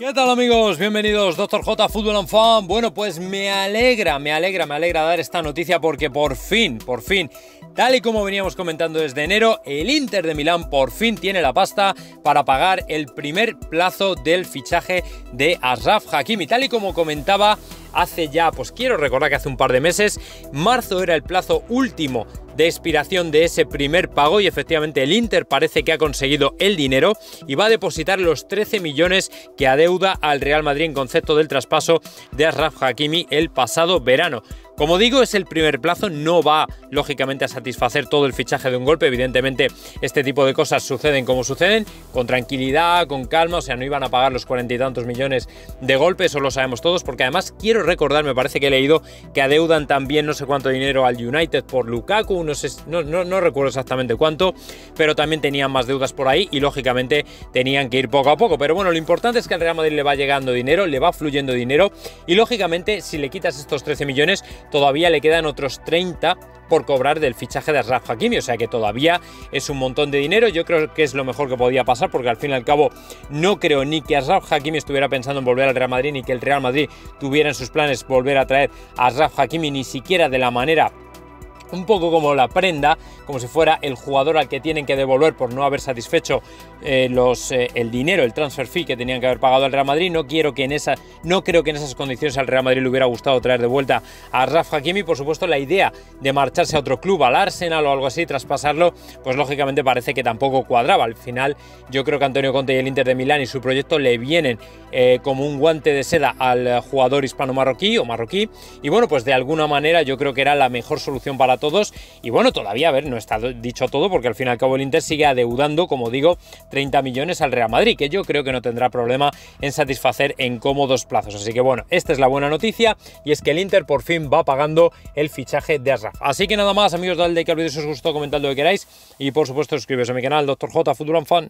¿Qué tal amigos? Bienvenidos, Dr. J Fútbol and Fan. Bueno, pues me alegra, me alegra, me alegra dar esta noticia porque por fin, por fin, tal y como veníamos comentando desde enero, el Inter de Milán por fin tiene la pasta para pagar el primer plazo del fichaje de Asraf Hakimi. Tal y como comentaba hace ya, pues quiero recordar que hace un par de meses, marzo era el plazo último de expiración de ese primer pago y efectivamente el Inter parece que ha conseguido el dinero y va a depositar los 13 millones que adeuda al Real Madrid en concepto del traspaso de Asraf Hakimi el pasado verano. Como digo, es el primer plazo, no va lógicamente a satisfacer todo el fichaje de un golpe, evidentemente este tipo de cosas suceden como suceden, con tranquilidad, con calma, o sea, no iban a pagar los cuarenta y tantos millones de golpe, eso lo sabemos todos, porque además quiero recordar, me parece que he leído que adeudan también no sé cuánto dinero al United por Lukaku, no, no recuerdo exactamente cuánto, pero también tenían más deudas por ahí y lógicamente tenían que ir poco a poco, pero bueno, lo importante es que al Real Madrid le va llegando dinero, le va fluyendo dinero y lógicamente si le quitas estos 13 millones, todavía le quedan otros 30 por cobrar del fichaje de Asraf Hakimi, o sea que todavía es un montón de dinero, yo creo que es lo mejor que podía pasar porque al fin y al cabo no creo ni que Asraf Hakimi estuviera pensando en volver al Real Madrid ni que el Real Madrid tuviera en sus planes volver a traer a Asraf Hakimi ni siquiera de la manera un poco como la prenda, como si fuera el jugador al que tienen que devolver por no haber satisfecho eh, los, eh, el dinero, el transfer fee que tenían que haber pagado al Real Madrid. No, quiero que en no creo que en esas condiciones al Real Madrid le hubiera gustado traer de vuelta a Raf Hakimi. Por supuesto, la idea de marcharse a otro club, al Arsenal o algo así, traspasarlo, pues lógicamente parece que tampoco cuadraba. Al final, yo creo que Antonio Conte y el Inter de Milán y su proyecto le vienen eh, como un guante de seda al jugador hispano-marroquí o marroquí. Y bueno, pues de alguna manera yo creo que era la mejor solución para todos. Y bueno, todavía, a ver, no está dicho todo porque al fin y al cabo el Inter sigue adeudando, como digo, 30 millones al Real Madrid, que yo creo que no tendrá problema en satisfacer en cómodos plazos. Así que bueno, esta es la buena noticia y es que el Inter por fin va pagando el fichaje de Asraf. Así que nada más, amigos, dale que al vídeo si os gustó, comentad lo que queráis y por supuesto suscribiros a mi canal, Dr. J Fútbol Fan.